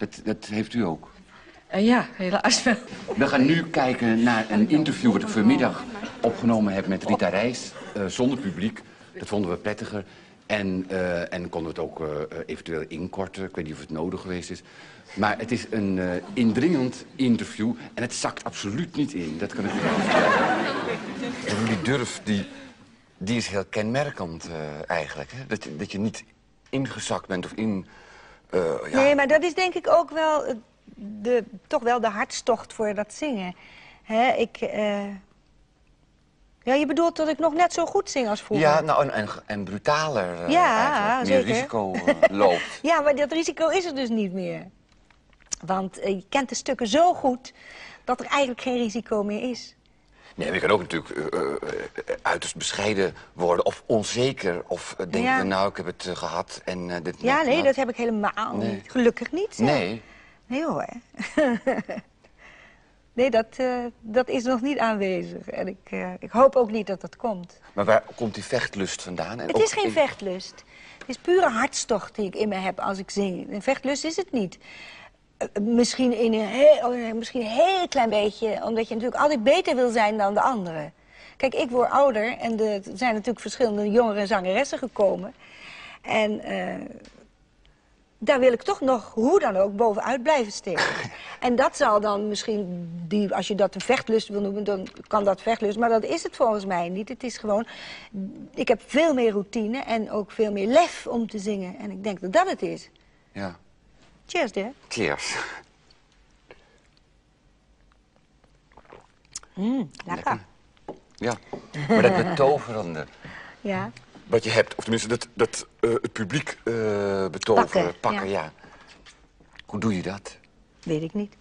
Dat, dat heeft u ook. Uh, ja, helaas wel. We gaan nu kijken naar een interview wat ik vanmiddag opgenomen heb met Rita Reis. Uh, zonder publiek. Dat vonden we prettiger. En, uh, en konden we het ook eventueel inkorten. Ik weet niet of het nodig geweest is. Maar het is een indringend interview. En het zakt absoluut niet in. Dat kan ik u wel vertellen. Die durf, die, die is heel kenmerkend eigenlijk. Hè? Dat, dat je niet ingezakt bent of in... ja. Nee, maar dat is denk ik ook wel de, toch wel de hartstocht voor dat zingen. Hè, ik... Uh... Ja, je bedoelt dat ik nog net zo goed zing als vroeger? Ja, nou, en, en, brutaler uh, ja, meer risico loopt. ja, maar dat risico is er dus niet meer. Want je kent de stukken zo goed dat er eigenlijk geen risico meer is. Nee, je kan ook natuurlijk uiterst bescheiden worden of onzeker. Of denken, ja. nou, ik heb het gehad en dit... Ja, nee, dat heb ik helemaal niet. Gelukkig niet. Nee. Nee hoor. nee, dat, uh, dat is nog niet aanwezig. En ik, uh, ik hoop ook niet dat dat komt. Maar waar komt die vechtlust vandaan? En het is geen vechtlust. Het is pure hartstocht die ik in me heb als ik zing. Een vechtlust is het niet. Misschien, in een heel, oh, misschien een heel klein beetje, omdat je natuurlijk altijd beter wil zijn dan de anderen. Kijk, ik word ouder en er zijn natuurlijk verschillende jongere zangeressen gekomen. En daar wil ik toch nog, hoe dan ook, bovenuit blijven steken. en dat zal dan misschien, die, als je dat een vechtlust wil noemen, dan kan dat vechtlust. Maar dat is het volgens mij niet. Het is gewoon, ik heb veel meer routine en ook veel meer lef om te zingen. En ik denk dat dat het is. Ja. Cheers, dear. Cheers. Mm, lekker. Ja, maar dat betoverende. ja wat je hebt. Of tenminste, dat, dat uh, het publiek uh, betoveren, pakken, ja. Hoe doe je dat? Weet ik niet.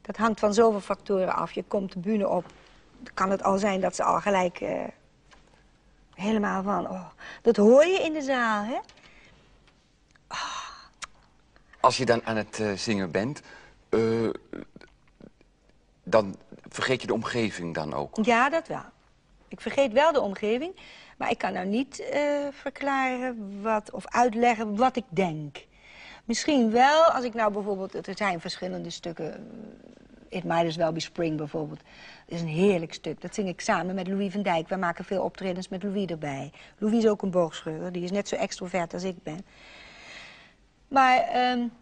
Dat hangt van zoveel factoren af. Je komt de bühne op. Dan kan het al zijn dat ze al gelijk uh, helemaal van... Oh, dat hoor je in de zaal, hè? Als je dan aan het zingen bent... dan vergeet je de omgeving dan ook? Ja, dat wel. Ik vergeet wel de omgeving. Maar ik kan nou niet uh, verklaren wat, of uitleggen wat ik denk. Misschien wel, als ik nou bijvoorbeeld... Er zijn verschillende stukken. Eh, It Might As Well Be Spring bijvoorbeeld. Dat is een heerlijk stuk. Dat zing ik samen met Louis van Dijk. Wij maken veel optredens met Louis erbij. Louis is ook een boogscheurer. Die is net zo extrovert als ik ben. Maar... Um,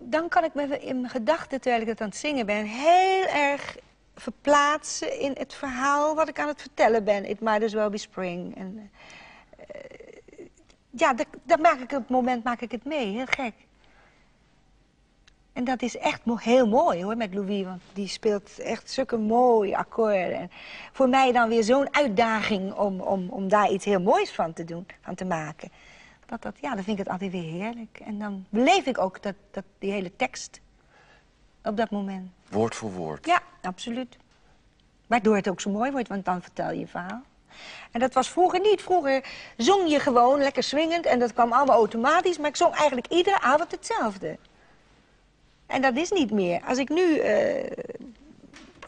dan kan ik me in mijn gedachten, terwijl ik het aan het zingen ben... heel erg verplaatsen in het verhaal wat ik aan het vertellen ben. It might as well be spring. En, uh, ja, dat, dat, maak ik op het moment maak ik het mee. Heel gek. En dat is echt heel mooi hoor, met Louis. Want die speelt echt zulke mooie akkoorden. En voor mij dan weer zo'n uitdaging om, om, om daar iets heel moois van te doen, van te maken. Dat, dat, ja, dan vind ik het altijd weer heerlijk. En dan beleef ik ook dat, dat, die hele tekst op dat moment. Woord voor woord? Ja, absoluut. Waardoor het ook zo mooi wordt, want dan vertel je je verhaal. En dat was vroeger niet. Vroeger zong je gewoon lekker swingend en dat kwam allemaal automatisch. Maar ik zong eigenlijk iedere avond hetzelfde. En dat is niet meer. Als ik nu uh,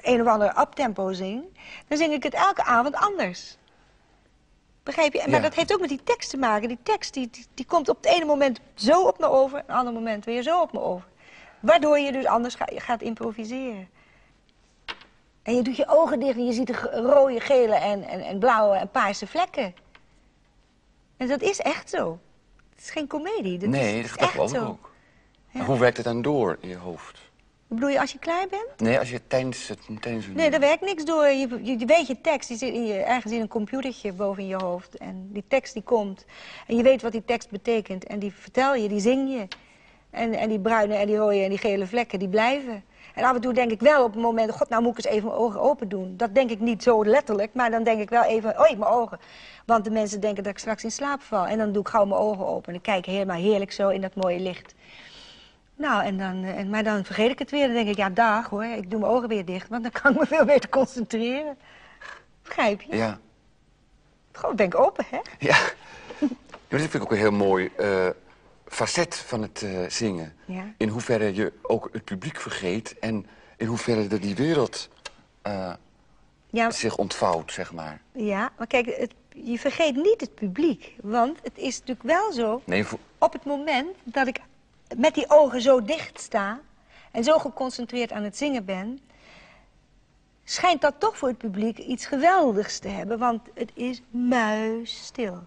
een of ander uptempo zing, dan zing ik het elke avond anders. Begrijp je? Maar dat heeft ook met die tekst te maken. Die tekst die, die, die komt op het ene moment zo op me over, op het andere moment weer zo op me over. Waardoor je dus anders gaat improviseren. En je doet je ogen dicht en je ziet de rode, gele en, en, en blauwe en paarse vlekken. En dat is echt zo. Het is geen komedie. Dat nee, is, dat geloof ik ook. Hoe werkt het dan door in je hoofd? Bedoel je als je klaar bent? Nee, als je tijdens het... Tijdens Nee, daar werkt niks door. Je, je, je weet je tekst, die zit in je, ergens in een computertje boven in je hoofd. En die tekst die komt. En je weet wat die tekst betekent. En die vertel je, die zing je. En, en die bruine en die rode en die gele vlekken, die blijven. En af en toe denk ik wel op het moment, god, nou moet ik eens even mijn ogen open doen. Dat denk ik niet zo letterlijk, maar dan denk ik wel even, oei, mijn ogen. Want de mensen denken dat ik straks in slaap val. En dan doe ik gauw mijn ogen open en ik kijk helemaal heerlijk zo in dat mooie licht. Nou, en dan, eh, en, maar dan vergeet ik het weer. Dan denk ik, ja, dag hoor, ik doe mijn ogen weer dicht, want dan kan ik me veel beter concentreren. Begrijp je? Ja. Gewoon, denk open, hè? Ja. dat vind ik ook heel mooi... Uh facet van het uh, zingen. Ja. In hoeverre je ook het publiek vergeet... en in hoeverre er die wereld uh, ja. zich ontvouwt, zeg maar. Ja, maar kijk, het, je vergeet niet het publiek. Want het is natuurlijk wel zo... Nee, Op het moment dat ik met die ogen zo dicht sta en zo geconcentreerd aan het zingen ben, schijnt dat toch voor het publiek iets geweldigs te hebben, want het is muisstil.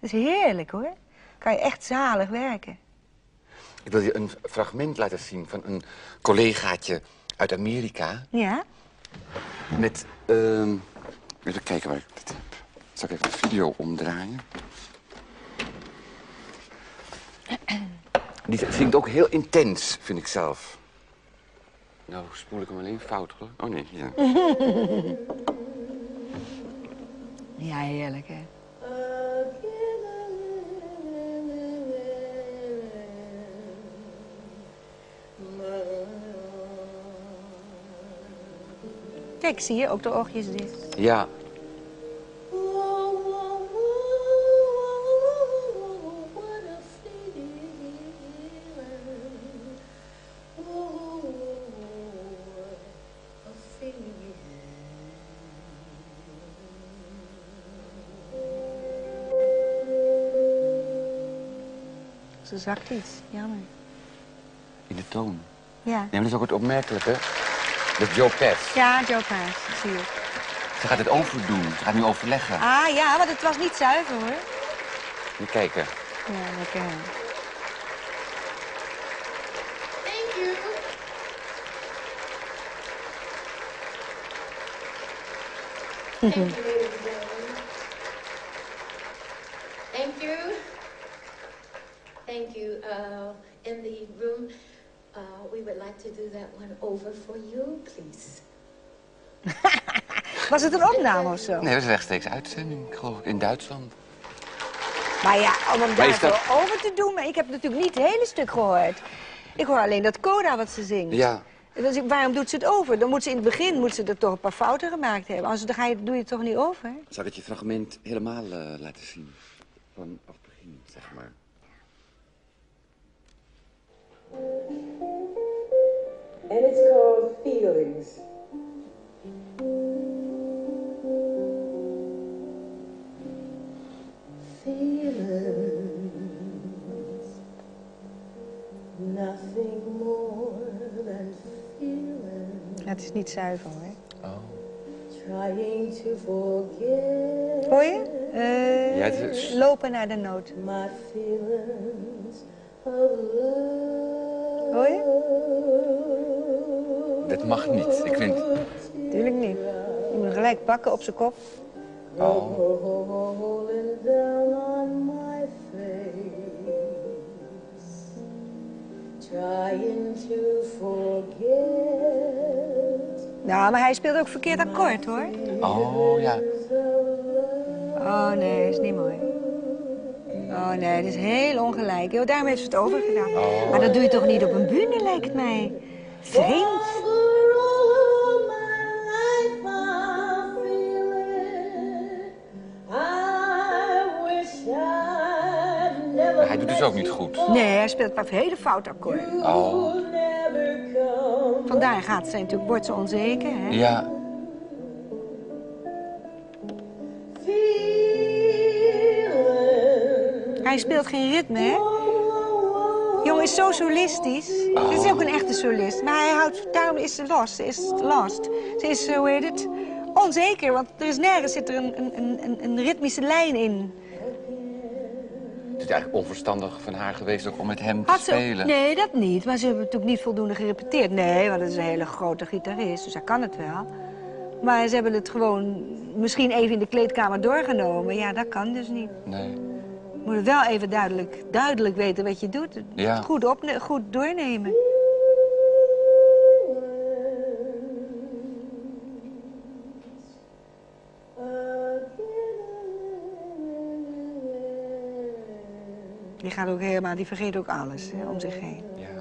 Dat is heerlijk hoor. Kan je echt zalig werken. Ik wil je een fragment laten zien van een collegaatje uit Amerika. Ja? Met, ehm even kijken waar ik dit heb. Zal ik even de video omdraaien? Die zingt ook heel intens, vind ik zelf. Nou, spoel ik hem alleen fout, ik. Oh nee, ja. Ja, heerlijk hè. Kijk, zie je, ook de oogjes dicht. Ja, Ze zakt iets, jammer. in de toon. Ja. Nee, maar dat is ook het opmerkelijke. Dat Joe Pass. Ja, Joe Paas, zie je. Ze gaat het overdoen. Ze gaat nu overleggen. Ah ja, maar het was niet zuiver hoor. Moet kijken. Ja, lekker. hè. Thank you. Thank you. Thank you. Thank you. Uh, in the room, uh, we would like to do that one over for you, please. Was het een opname of zo? Nee, dat is rechtstreeks uitzending, geloof ik, in Duitsland. Maar ja, om hem daar dat- zo over te doen. Maar ik heb natuurlijk niet het hele stuk gehoord. Ik hoor alleen dat coda wat ze zingt. Ja. Dus waarom doet ze het over? Dan moet ze in het begin moet ze er toch een paar fouten gemaakt hebben. Anders dan ga je, doe je het toch niet over? Zal ik het je fragment helemaal eh, laten zien? Vanaf het begin, zeg maar. And it's called Feelings. Feelings, nothing more than feelings. Ja, het is niet zuiver hoor. Oh. Trying to forget Hoor je? Eh, Ja, het is- Lopen naar de noot. my feelings of love. Hoor je? Dat mag niet. Ik vind... Tuurlijk niet. Je moet gelijk pakken op zijn kop. Oh. Nou, maar hij speelt ook verkeerd akkoord hoor. Oh, ja. Oh nee, is niet mooi. Oh nee, het is heel ongelijk. Yo, daarom heeft ze het overgedaan. Maar dat doe je toch niet op een bühne, lijkt mij. Vreemd. Maar hij doet dus ook niet goed. Nee, hij speelt maar hele fout akkoorden. Oh. Vandaar gaat ze natuurlijk, wordt ze onzeker. Hè? Ja. Hij speelt geen ritme, hè? Jongen is zo solistisch. Ze is ook een echte solist. Maar hij houdt, daarom is ze lost. Ze is lost. Ze is, hoe heet het, onzeker. Want er is nergens zit er een, een, een, een ritmische lijn in. Het is eigenlijk onverstandig van haar geweest ook om met hem te ze, spelen. nee, dat niet. Maar ze hebben natuurlijk niet voldoende gerepeteerd. Nee, want het is een hele grote gitarist. Dus hij kan het wel. Maar ze hebben het gewoon misschien even in de kleedkamer doorgenomen. Ja, dat kan dus niet. Nee. Je moet wel even duidelijk, duidelijk weten wat je doet. Ja. Goed, opne- goed doornemen. Die gaat ook helemaal, die vergeet ook alles hè, om zich heen. Ja.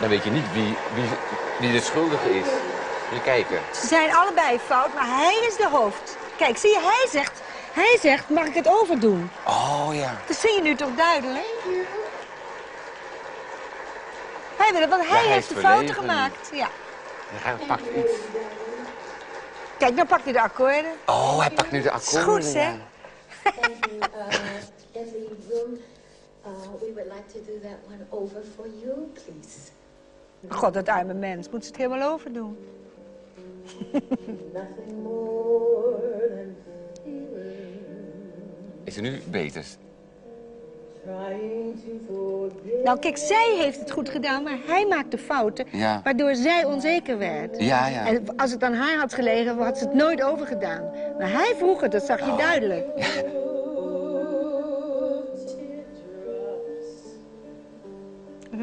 Dan weet je niet wie, wie, wie de schuldige is. Even kijken. Ze zijn allebei fout, maar hij is de hoofd. Kijk, zie je, hij zegt, hij zegt, mag ik het overdoen? Oh ja. Dat zie je nu toch duidelijk? Hij wil het, want hij hij heeft de fouten gemaakt. Ja. Hij pakt iets. Kijk, dan pakt hij de akkoorden. Oh, hij pakt nu de akkoorden. Is goed, you. Uh, in the room, uh, we would like to do that one over for you, please. God, dat arme mens. Moet ze het helemaal overdoen. Is er nu beter? Nou, kijk, zij heeft het goed gedaan, maar hij maakte fouten. Ja. Waardoor zij onzeker werd. Ja, ja. En als het aan haar had gelegen, had ze het nooit overgedaan. Maar hij vroeg het, dat zag Oh. je duidelijk.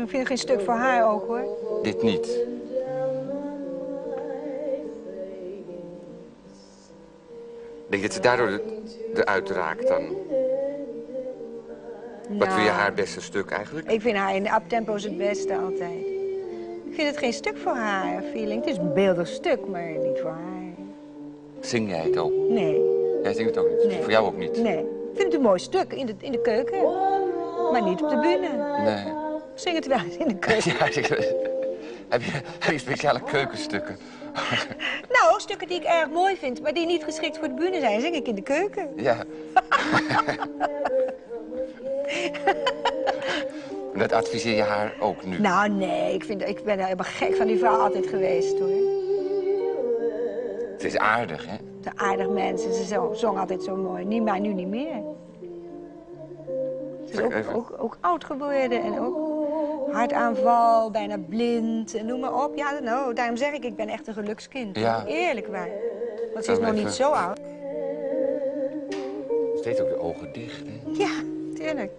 Ik vind geen stuk voor haar ook, hoor. Dit niet. Denk je dat ze daardoor de- eruit raakt dan? Wat vind je haar beste stuk eigenlijk? Ik vind haar in de uptempo's het beste altijd. Ik vind het geen stuk voor haar, feeling. Het is een beeldig stuk, maar niet voor haar. Zing jij het ook? Nee, Jij zingt het ook niet? Nee. Voor jou ook niet? nee. Ik vind het een mooi stuk in de, in de keuken. Maar niet op de bühne. Nee. Zing het wel eens in de keuken. Ja, heb, je, heb je speciale keukenstukken? Nou, stukken die ik erg mooi vind, maar die niet geschikt voor de bühne zijn, zing ik in de keuken. Ja. Dat adviseer je haar ook nu? Nou, nee, ik, vind, ik ben helemaal gek van die vrouw altijd geweest, hoor. Het is aardig, hè? De aardig mensen, ze zo- zong altijd zo mooi. Niet, maar nu niet meer. Ze is ook, ook, ook oud geworden en ook hartaanval, bijna blind, noem maar op. Ja, nou, daarom zeg ik, ik ben echt een gelukskind. Ja. Eerlijk waar. Want ze is nog even- niet zo oud. Steeds ook de ogen dicht, hè? Ja, tuurlijk.